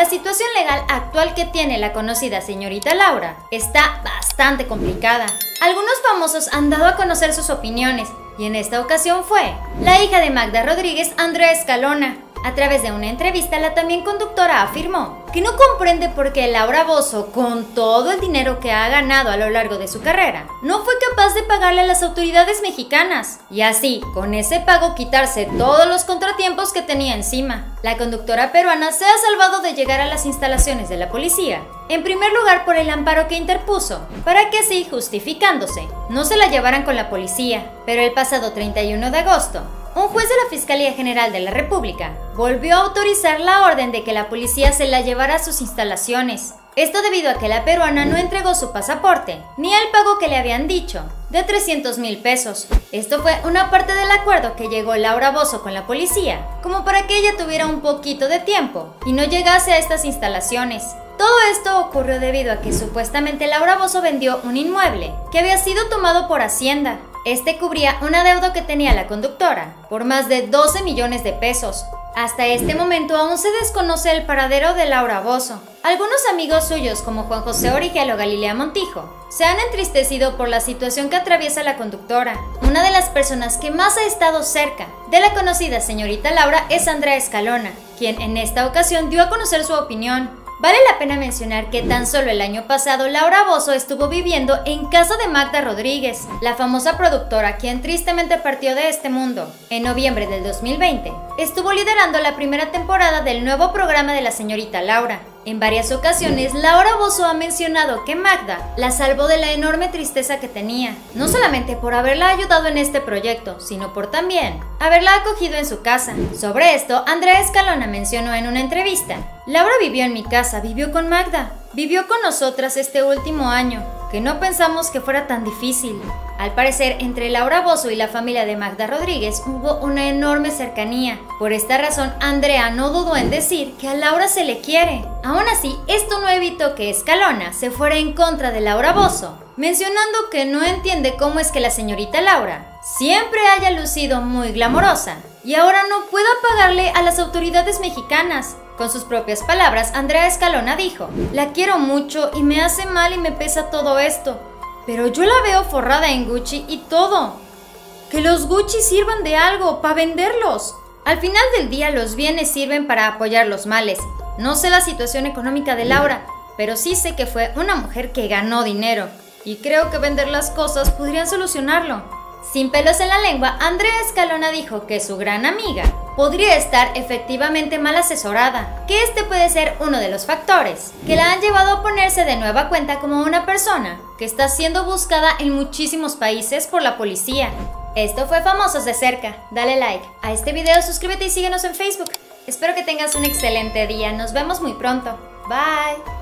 La situación legal actual que tiene la conocida señorita Laura está bastante complicada. Algunos famosos han dado a conocer sus opiniones y en esta ocasión fue la hija de Magda Rodríguez, Andrea Escalona, a través de una entrevista, la también conductora afirmó que no comprende por qué Laura Bozo, con todo el dinero que ha ganado a lo largo de su carrera, no fue capaz de pagarle a las autoridades mexicanas y así, con ese pago, quitarse todos los contratiempos que tenía encima. La conductora peruana se ha salvado de llegar a las instalaciones de la policía, en primer lugar por el amparo que interpuso, para que así, justificándose, no se la llevaran con la policía, pero el pasado 31 de agosto, un juez de la Fiscalía General de la República volvió a autorizar la orden de que la policía se la llevara a sus instalaciones. Esto debido a que la peruana no entregó su pasaporte, ni el pago que le habían dicho, de 300 mil pesos. Esto fue una parte del acuerdo que llegó Laura Bozo con la policía, como para que ella tuviera un poquito de tiempo y no llegase a estas instalaciones. Todo esto ocurrió debido a que supuestamente Laura Bozo vendió un inmueble que había sido tomado por Hacienda este cubría un adeudo que tenía la conductora por más de 12 millones de pesos. Hasta este momento aún se desconoce el paradero de Laura Bozo. Algunos amigos suyos, como Juan José Origel o Galilea Montijo, se han entristecido por la situación que atraviesa la conductora. Una de las personas que más ha estado cerca de la conocida señorita Laura es Andrea Escalona, quien en esta ocasión dio a conocer su opinión. Vale la pena mencionar que tan solo el año pasado Laura Bozo estuvo viviendo en casa de Magda Rodríguez, la famosa productora quien tristemente partió de este mundo. En noviembre del 2020, estuvo liderando la primera temporada del nuevo programa de la señorita Laura, en varias ocasiones, Laura Bozo ha mencionado que Magda la salvó de la enorme tristeza que tenía, no solamente por haberla ayudado en este proyecto, sino por también haberla acogido en su casa. Sobre esto, Andrea Escalona mencionó en una entrevista, Laura vivió en mi casa, vivió con Magda, vivió con nosotras este último año, que no pensamos que fuera tan difícil. Al parecer, entre Laura Bozo y la familia de Magda Rodríguez hubo una enorme cercanía. Por esta razón, Andrea no dudó en decir que a Laura se le quiere. Aún así, esto no evitó que Escalona se fuera en contra de Laura Bozo, mencionando que no entiende cómo es que la señorita Laura siempre haya lucido muy glamorosa y ahora no pueda pagarle a las autoridades mexicanas. Con sus propias palabras, Andrea Escalona dijo, la quiero mucho y me hace mal y me pesa todo esto, pero yo la veo forrada en Gucci y todo. Que los Gucci sirvan de algo, para venderlos. Al final del día los bienes sirven para apoyar los males. No sé la situación económica de Laura, pero sí sé que fue una mujer que ganó dinero. Y creo que vender las cosas podrían solucionarlo. Sin pelos en la lengua, Andrea Escalona dijo que su gran amiga podría estar efectivamente mal asesorada, que este puede ser uno de los factores que la han llevado a ponerse de nueva cuenta como una persona que está siendo buscada en muchísimos países por la policía. Esto fue Famosos de cerca. Dale like a este video, suscríbete y síguenos en Facebook. Espero que tengas un excelente día. Nos vemos muy pronto. Bye.